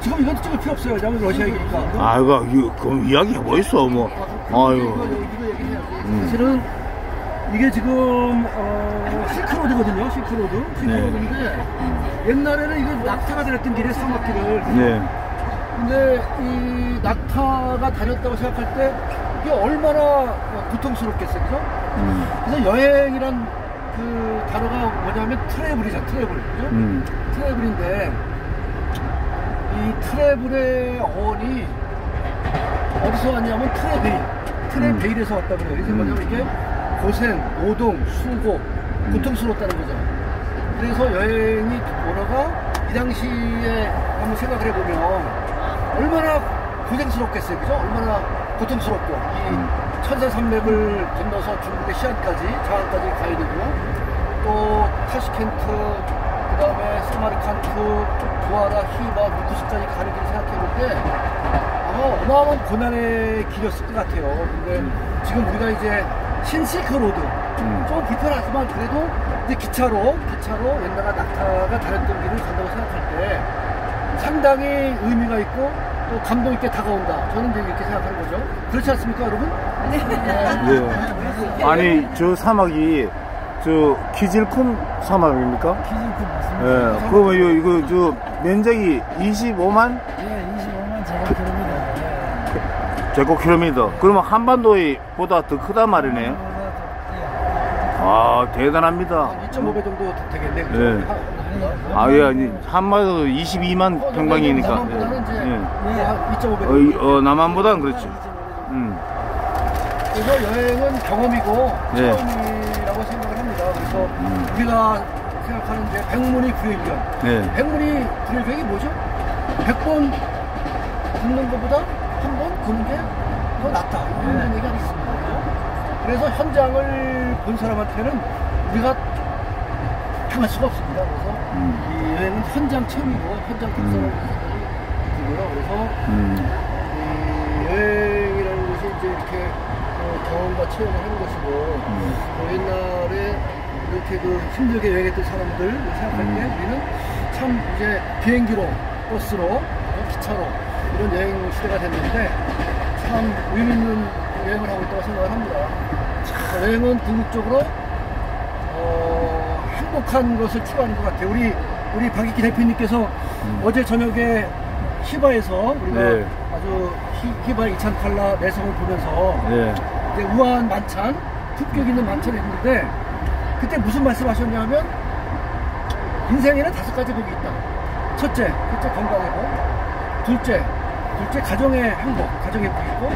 지금 이건 찍을 필요 없어요. 왜냐면 러시아 얘기니까. 아 이거 이거 그럼 이야기 해뭐 있어 뭐 아유 이거. 음. 사실은 이게 지금 어, 실크로드거든요. 실크로드. 네. 실크로드인데 옛날에는 이거 낙타가 다녔던 길에 사막길을. 네 근데 이 낙타가 다녔다고 생각할 때 이게 얼마나 고통스럽겠어요. 그죠? 음, 그래서 여행이란 그 단어가 뭐냐면 트래블이잖아. 트래블. 그죠? 음, 트래블인데 이 트래블의 어원이 어디서 왔냐면 트래베일 트래베일에서 왔다고 그래요. 이게 뭐냐면 이게 고생, 노동, 수고 고통스러웠다는 거잖아요. 그래서 여행이 오너가 이 당시에 한번 생각을 해보면 얼마나 고생스럽겠어요. 그죠? 얼마나 고통스럽고. 이 천사산맥을 건너서 중국의 시안까지 자한까지 가야 되고 또 타슈켄트 그 다음에 사마르칸트 부하라 히바 누쿠스까지 가는 길 생각해볼 때 아마 어마어마한 고난의 길이었을 것 같아요. 근데 지금 우리가 이제 신실크로드 음. 좀 불편하지만 그래도 이제 기차로 기차로 옛날에 낙타가 다녔던 길을 간다고 생각할 때 상당히 의미가 있고 또 감동 있게 다가온다. 저는 이제 이렇게 생각하는 거죠. 그렇지 않습니까 여러분? 네. 아니 저 사막이 저 키질쿰 사막입니까? 기준급 맞습니다. 예, 그거 이거, 이거 저 면적이 25만 예, 25만 제곱킬로미터. 예. 제곱킬로미터. 그러면 한반도에 보다 더 크단 말이네. 예. 아 대단합니다. 2.5배 정도 되겠네 그죠? 네. 하- 아 예, 아니 한반도 22만 어, 평방이니까. 남한보다는 이제 예. 한 2.5배 어, 이- 어, 남한보다는 그렇죠. 음. 그래서 여행은 경험이고 네. 그래서 음. 우리가 생각하는 이제 백문이 불여일견. 네. 백문이 불여일견이 뭐죠? 백번 걷는 것보다 한번 걷는 게 더 낫다. 이런 얘기가 있습니다. 그래서 현장을 본 사람한테는 우리가 당할 수가 없습니다. 그래서 음. 이 여행은 현장 체험이고 현장 특성을 들고요. 그래서 음. 이 여행이라는 것이 이제 이렇게 어, 경험과 체험을 하는 것이고 음. 어, 옛날에 이렇게 그 힘들게 여행했던 사람들 생각할 때 음. 우리는 참 이제 비행기로 버스로 어, 기차로 이런 여행 시대가 됐는데 참 의미 있는 여행을 하고 있다고 생각을 합니다. 자, 여행은 궁극적으로 어, 행복한 것을 추구하는 것 같아요. 우리 우리 박익기 대표님께서 어제 저녁에 히바에서 우리가 네. 아주 히, 바 이찬 칼라 내성을 보면서 네. 우아한 만찬, 품격 있는 만찬을 했는데 그때 무슨 말씀하셨냐면 인생에는 다섯 가지 복이 있다. 첫째, 첫째 건강 회복. 둘째, 둘째 가정의 행복, 가정의 복이 있고.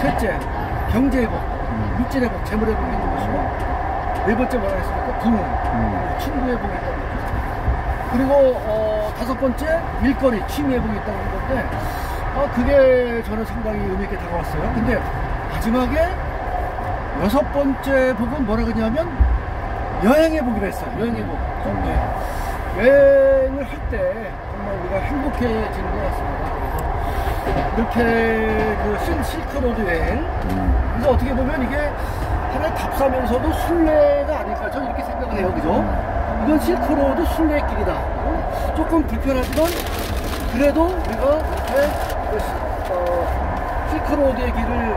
셋째, 경제 회복, 물질 회복, 재물 회복이 있는 것이고. 네 번째 뭐라 했습니까? 부모, 음. 친구 회복이 있다는 거죠. 그리고 어, 다섯 번째 일거리, 취미 회복이 있다는 건데 아, 그게 저는 상당히 의미 있게 다가왔어요. 근데 마지막에 여섯 번째 복은 뭐라 그러냐면 복이라 했어요. 복. 네. 여행을 할 때 정말 우리가 행복해지는 것 같습니다. 이렇게 그 신- 실크로드 여행 음. 그래서 어떻게 보면 이게 하나의 답사면서도 순례가 아닐까 저는 이렇게 생각을 해요 그죠? 이건 실크로드 순례길이다 어? 조금 불편하지만 그래도 우리가 이렇게 그 시- 어, 실크로드의 길을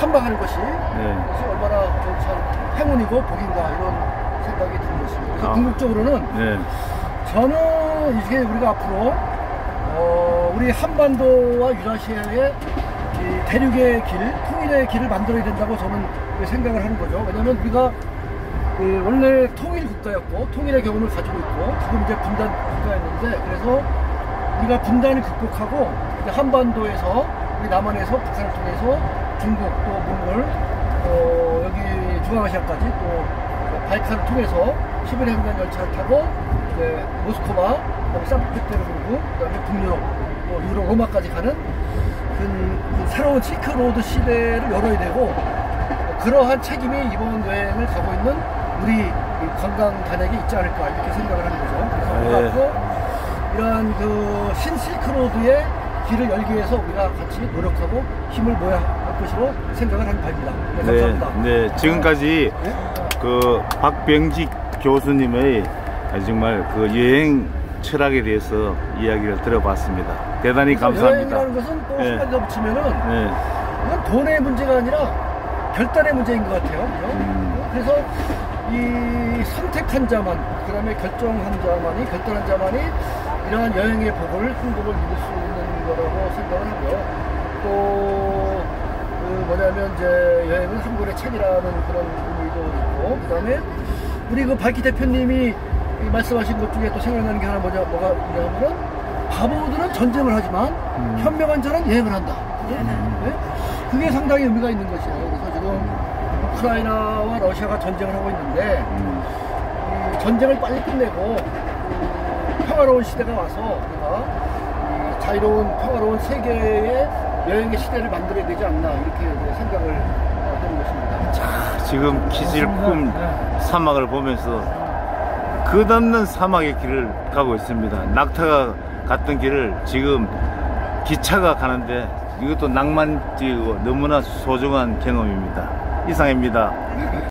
탐방하는 것이 네. 그것이 얼마나 참 행운이고 복인가 이런 생각이 드는 것입니다 그래서 아. 궁극적으로는 네. 저는 이게 우리가 앞으로 어, 우리 한반도와 유라시아의 이 대륙의 길, 통일의 길을 만들어야 된다고 저는 생각을 하는 거죠. 왜냐하면 우리가 그 원래 통일 국가였고 통일의 경험을 가지고 있고 지금 이제 분단 국가였는데 그래서 우리가 분단을 극복하고 한반도에서 우리 남한에서 북한을 통해서 중국 또 몽골 어, 여기 중앙아시아까지 또 바이칸을 통해서 시베리아 횡단 열차를 타고 이제 모스크바 그다음에 산크페테르부르크 그다음에 북유럽 또 유럽 로마까지 가는 그, 그 새로운 실크로드 시대를 열어야 되고 그러한 책임이 이번 여행을 가고 있는 우리 이 관광 단에게 있지 않을까 이렇게 생각을 하는 거죠. 그래서 네. 이러한 그 신실크로드의 길을 열기 위해서 우리가 같이 노력하고 힘을 모아야 할 것으로 생각을 하는 바입니다. 네, 네. 감사합니다. 네. 지금까지 네? 그 박병직 교수님의 정말 그 여행 철학에 대해서 이야기를 들어봤습니다. 대단히 감사합니다. 여행이라는 것은 또 예. 한마디 더 붙이면은 네. 이건 돈의 문제가 아니라 결단의 문제인 것 같아요. 음. 그래서 이 선택한 자만, 그 다음에 결정한 자만이, 결단한 자만이 이러한 여행의 복을, 행복을 누릴 수 있는 거라고 생각을 하고요. 또, 그 뭐냐면 이제 여행은 한 권의 책이라는 그런 의미도 있고, 그 다음에 우리 그 바이키 대표님이 이 말씀하신 것 중에 또 생각나는 게 하나 뭐냐, 뭐가 있냐면은 바보들은 전쟁을 하지만 음. 현명한 자는 여행을 한다. 네? 그게 상당히 의미가 있는 것이에요. 그래서 지금 우크라이나와 러시아가 전쟁을 하고 있는데 음. 이 전쟁을 빨리 끝내고 그 평화로운 시대가 와서 우리가 이 자유로운 평화로운 세계의 여행의 시대를 만들어야 되지 않나 이렇게 생각을 어, 하는 것입니다. 지금 기질품 사막을 보면서 끝없는 사막의 길을 가고 있습니다. 낙타가 갔던 길을 지금 기차가 가는데 이것도 낭만적이고 너무나 소중한 경험입니다. 이상입니다.